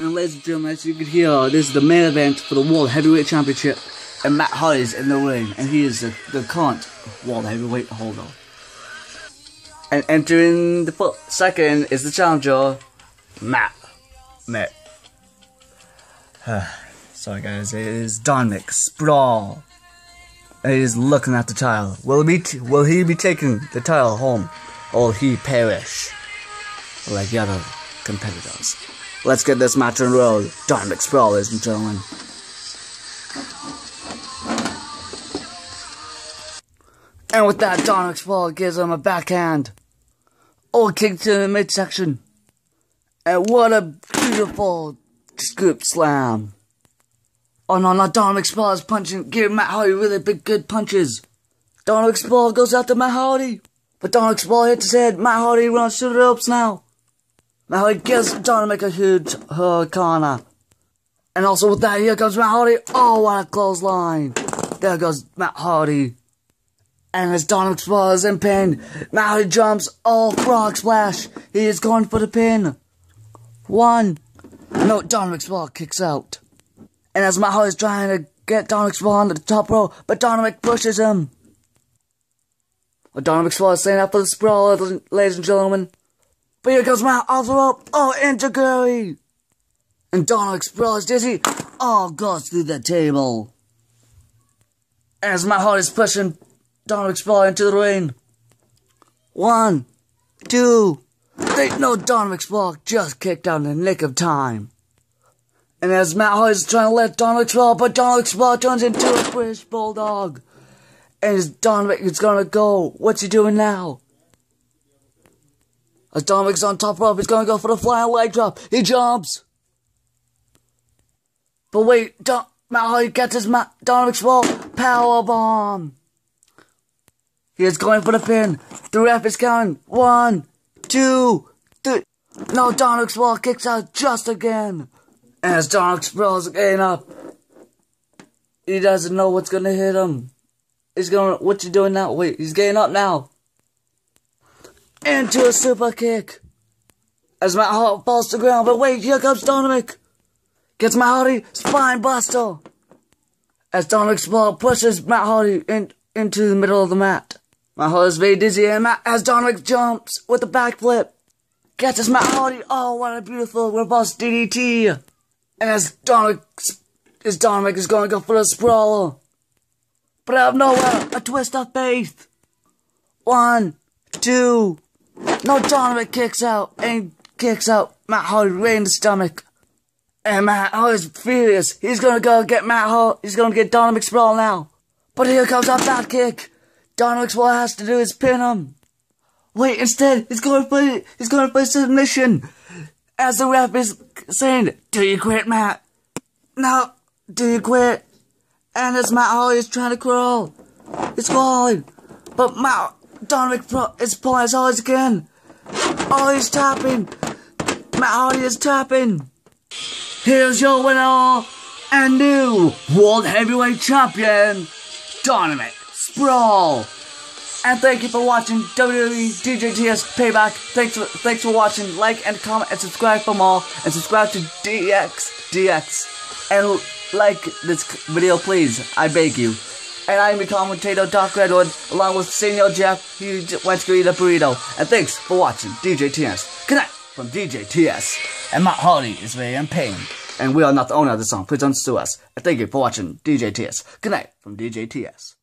And ladies and gentlemen, as you can hear, this is the main event for the World Heavyweight Championship. And Matt Hardy's in the ring, and he is the, the current World Heavyweight holder. And entering the second is the challenger, Matt. Matt. Sorry guys, it is Dominic Sprawl. And he is looking at the tile. Will he, t- will he be taking the tile home? Or will he perish? Like the other competitors. Let's get this match on the road. Dominic Sprawl, ladies and gentlemen. And with that, Dominic Sprawl gives him a backhand. Oh, kick to the midsection. And what a beautiful scoop slam. Oh no, not Sprawl is punching, giving Matt Hardy really big good punches. Dominic Sprawl goes after Matt Hardy. But Dominic Sprawl hits his head. Matt Hardy runs to the ropes now. Matt Hardy gives Dominic a huge corner. And also with that, here comes Matt Hardy. Oh, what a clothesline. There goes Matt Hardy. And as Dominic is in pin, Matt Hardy jumps. Oh, frog splash. He is going for the pin. One. No, Dominic Sprawl kicks out. And as Matt is trying to get Dominic Sprawl on the top row, but Dominic pushes him. Well, Dominic Sprawl is up for the sprawl, ladies and gentlemen. But here comes the rope. Oh, into Gary. And Donald is dizzy. Oh, goes through the table. As my heart is pushing Donald Sprawl into the ring. One, two, three. No, Donald Sprawl just kicked out in the nick of time. And as Matt Hardy is trying to let Donald Sprawl, but Donald Sprawl turns into a British Bulldog. And as Donald is gonna go, what's he doing now? As Dominic's on top rope, he's gonna go for the flying leg drop. He jumps. But wait, Don- Hardy gets his Ma- Dominic Sprawl power bomb. He is going for the pin. The ref is counting. One, two, three. No, Dominic Sprawl kicks out just again. As Dominic Sprawl is getting up, he doesn't know what's gonna hit him. He's going, to what you doing now? Wait, he's getting up now. Into a super kick. As Matt Hardy falls to the ground, but wait, here comes Dominic. Gets Matt Hardy, spine buster. As Dominic Sprawl pushes Matt Hardy in, into the middle of the mat. Matt Hardy's very dizzy, and Matt, as Dominic jumps with a backflip. His Matt Hardy, oh, what a beautiful reverse DDT. And as Dominic, as Dominic is going to go for a sprawler. But out of nowhere, a Twist of Fate. One, two. No, Dominic kicks out and kicks out Matt Hardy right in the stomach. And Matt Hardy's furious. He's gonna go get Matt Hardy. He's gonna get Dominic Sprawl now. But here comes a back kick. Dominic Sprawl has to do is pin him. Wait, instead, he's going for he's going for submission. As the ref is saying, "Do you quit, Matt? No, do you quit?" And as Matt Hardy is trying to crawl, it's falling. But Matt Dominic is pulling his eyes again. He's tapping. Matt Hardy is tapping. Here's your winner and new World Heavyweight Champion, Dominic Sprawl. And thank you for watching WWE DJTS Payback. Thanks for, thanks for watching. Like and comment and subscribe for more. And subscribe to DX DX. And like this video, please. I beg you. And I'm your commentator, Doc Redwood, along with Senior Jeff, who went to eat a burrito. And thanks for watching DJTS. Good night from DJTS. And Matt Hardy is very in pain. And we are not the owner of the song. Please don't sue us. And thank you for watching DJTS. Good night from DJTS.